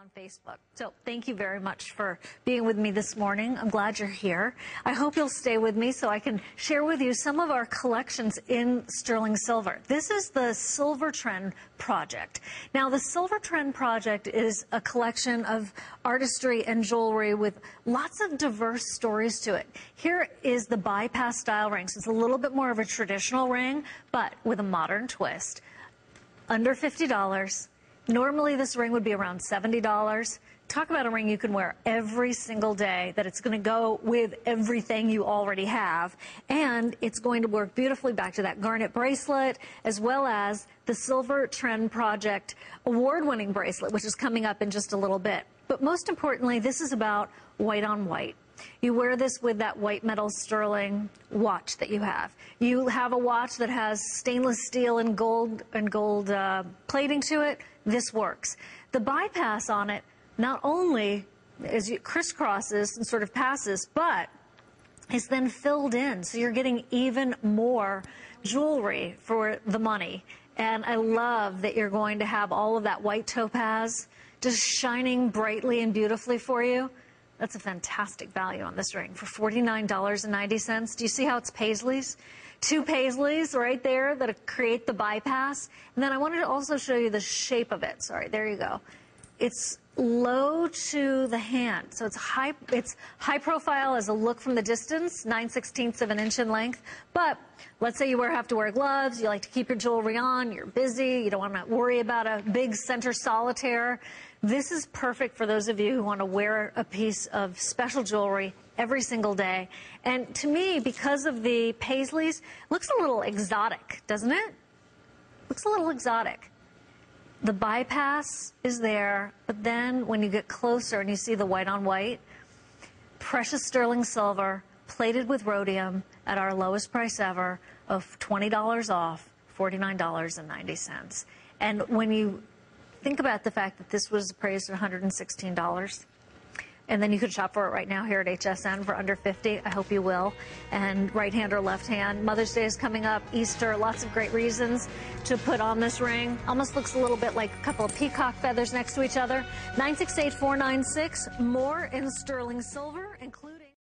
on Facebook. So thank you very much for being with me this morning. I'm glad you're here. I hope you'll stay with me so I can share with you some of our collections in sterling silver. This is the Silver Trend Project. Now, the Silver Trend Project is a collection of artistry and jewelry with lots of diverse stories to it. Here is the bypass style ring. So it's a little bit more of a traditional ring, but with a modern twist. Under $50 Normally, this ring would be around $70. Talk about a ring you can wear every single day, that it's going to go with everything you already have. And it's going to work beautifully back to that garnet bracelet, as well as the Silver Trend Project award-winning bracelet, which is coming up in just a little bit. But most importantly, this is about white on white. You wear this with that white metal sterling watch that you have. You have a watch that has stainless steel and gold and gold uh, plating to it. This works. The bypass on it not only is crisscrosses and sort of passes, but is then filled in. So you're getting even more jewelry for the money. And I love that you're going to have all of that white topaz just shining brightly and beautifully for you. That's a fantastic value on this ring for $49.90. Do you see how it's paisleys? Two paisleys right there that create the bypass. And then I wanted to also show you the shape of it. Sorry, there you go. It's low to the hand. So it's high, it's high profile as a look from the distance, 9 16ths of an inch in length. But let's say you wear, have to wear gloves, you like to keep your jewelry on, you're busy, you don't want to worry about a big center solitaire. This is perfect for those of you who want to wear a piece of special jewelry every single day. And to me, because of the paisleys, looks a little exotic, doesn't it? Looks a little exotic. The bypass is there, but then when you get closer and you see the white on white, precious sterling silver plated with rhodium at our lowest price ever of $20 off, $49.90. And when you think about the fact that this was appraised at $116 and then you can shop for it right now here at HSN for under 50. I hope you will. And right hand or left hand. Mother's Day is coming up, Easter, lots of great reasons to put on this ring. Almost looks a little bit like a couple of peacock feathers next to each other. 968 496, more in sterling silver, including